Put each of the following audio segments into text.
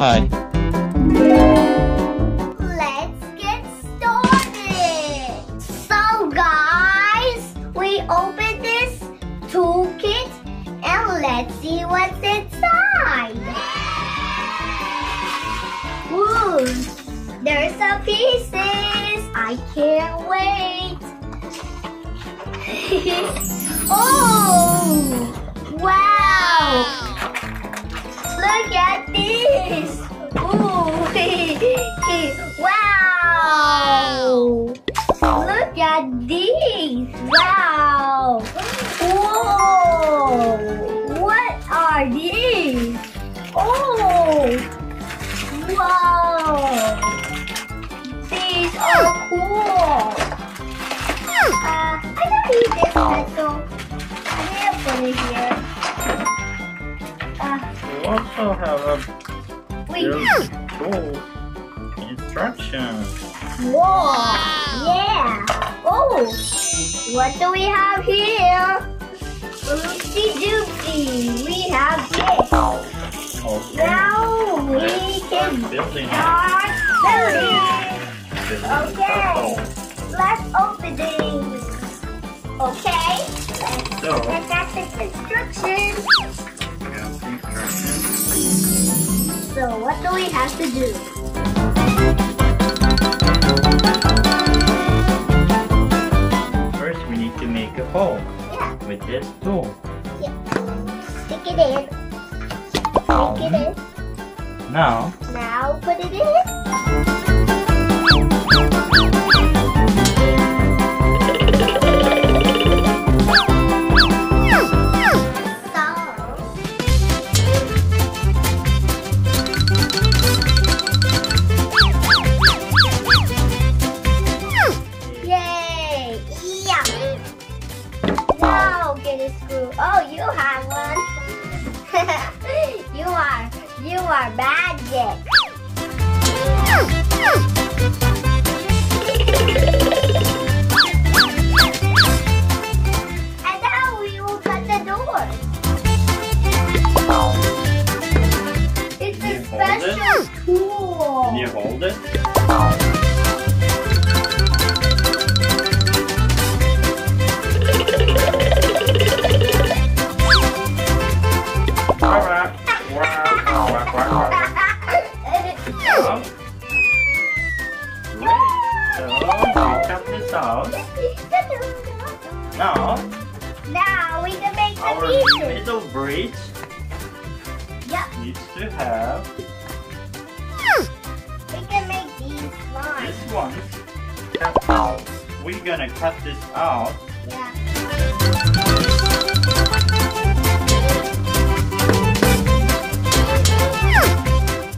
Hi. Let's get started. So guys, we open this toolkit and let's see what's inside. Ooh, there's some pieces. I can't wait. oh, wow. Look at this. Ooh, wow. Look at these. Wow. Whoa. What are these? Oh. Wow. These are cool. Uh, I don't need this pencil. I'm here. We also have a wait. cool instructions. Whoa! Yeah! Oh! What do we have here? Oopsie doopsie! We have this! Okay. Now we can Building it. start building! Building Okay. Let's open these! Okay? Let's So, check out the instructions! So what do we have to do? First, we need to make a hole Yeah, with this tool. stick it in. Stick it in. Now, Now put it in. Magic. And now we will cut the door. It's a you hold it? special tool. can you hold it? We're gonna cut this out. Yeah.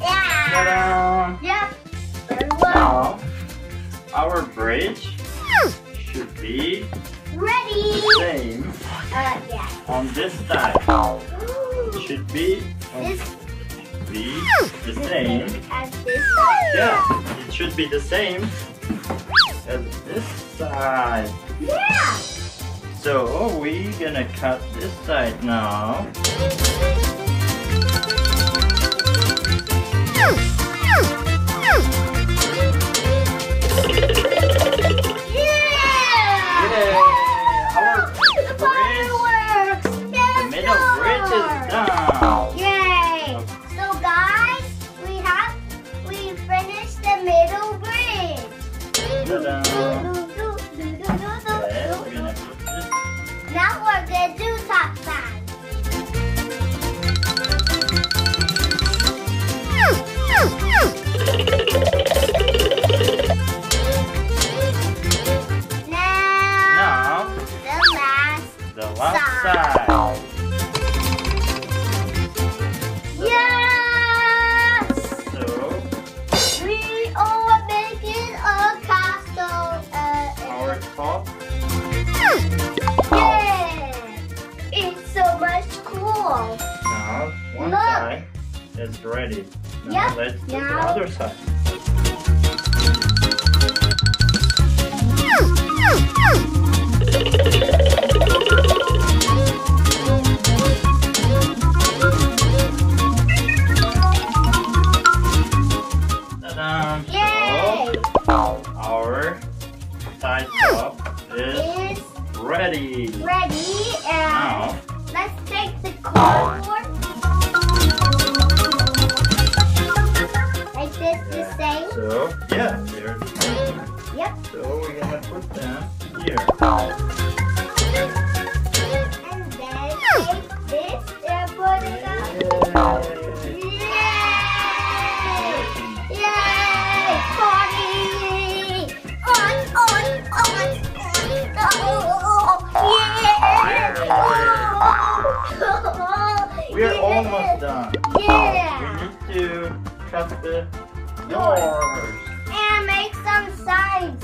Yeah. Ta-da! Yep. Now, our bridge should be Ready. the same Uh, yeah. on this side. Ooh. It should be be the same. as this. Yeah, it should be the same as this side. Yeah. So we're gonna cut this side now. Side. So yeah, there's. Yep. So we're gonna put them here. And then take this and put it up. Yay. Yay! Yay! Party! On, on, on, on. Oh, yeah! We are almost done. Yeah! We need to cut the doors. And make some signs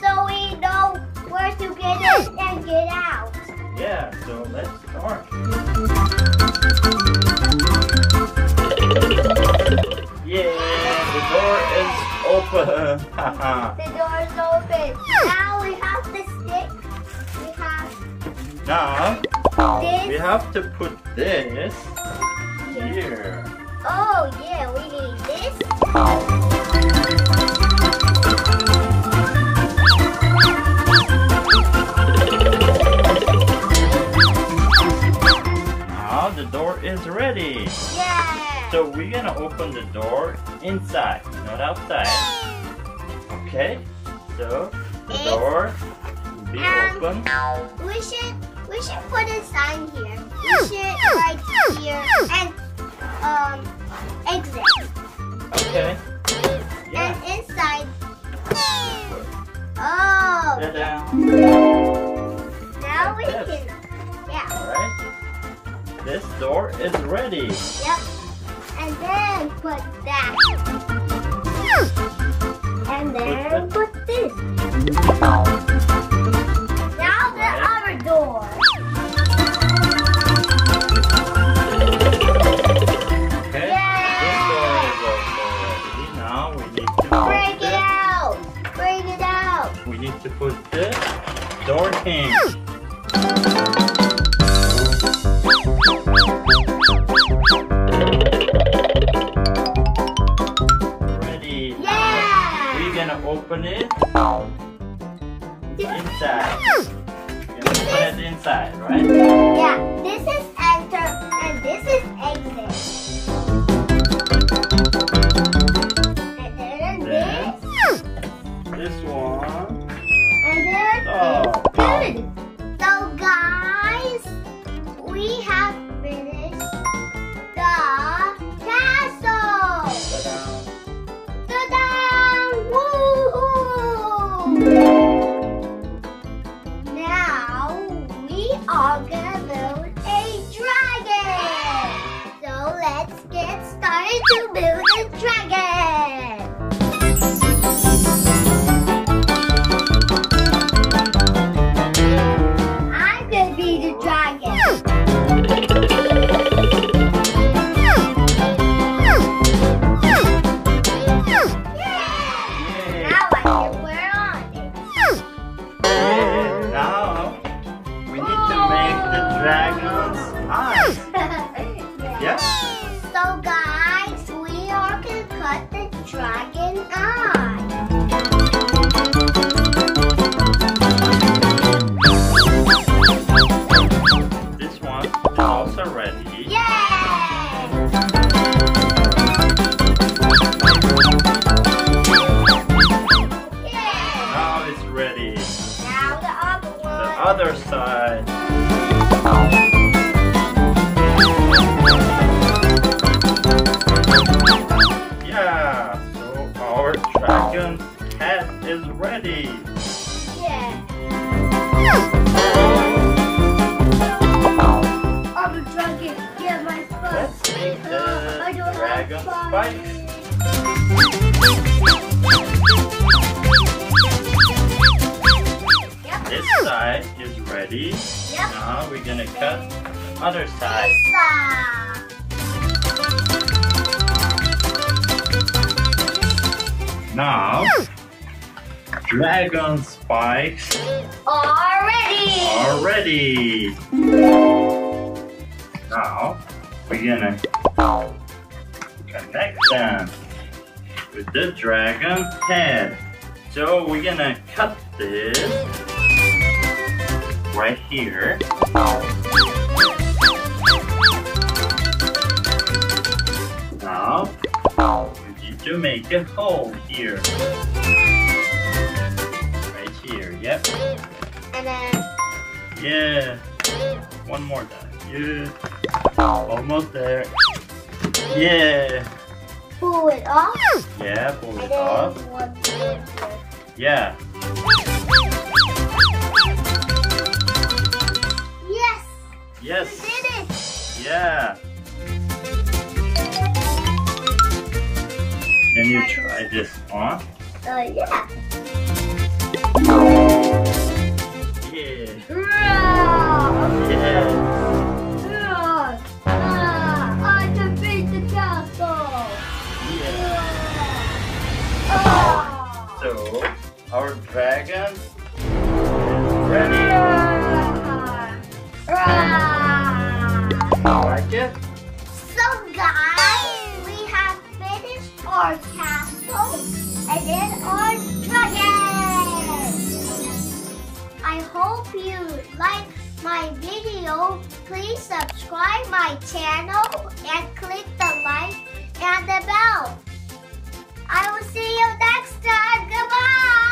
so we know where to get in and get out. Yeah, so let's start. Yeah, the door is open. The door is open. Now we have the stick. We have now this. we have to put this here. Oh yeah, we need this. Now the door is ready. Yeah. So we're gonna open the door inside, not outside. Okay? So the It's- door will be Um, open. we should we should put a sign here. We should write here and um exit. Okay. Yeah. And inside. Oh. Ta-da. Now we Yes. can. Yeah. Alright. This door is ready. Yep. And then put that. And then put this. Oh. Gonna open it inside. We're gonna open it inside, right? Yeah. This is enter and this is exit. And then Then- this. This one. And then Oh. The dragon's ah. eyes. Yeah? So guys, dragon spikes. spikes. Yep. This side is ready. Yep. Now we're gonna cut other side. Pizza. Now, dragon spikes Already. are ready. Now, we're gonna connect them with the dragon head. So we're gonna cut this right here. Now, you need to make a hole here. Right here, yep. Yeah. One more time. Yeah. Almost there. Yeah. pull it off. Yeah, pull it off. Yeah. Yes, we Yes. did it. Yeah. Can you try this on? Uh, yeah. Yeah. Yeah. And then our. I hope you like my video. Please subscribe my channel and click the like and the bell. I will see you next time. Goodbye.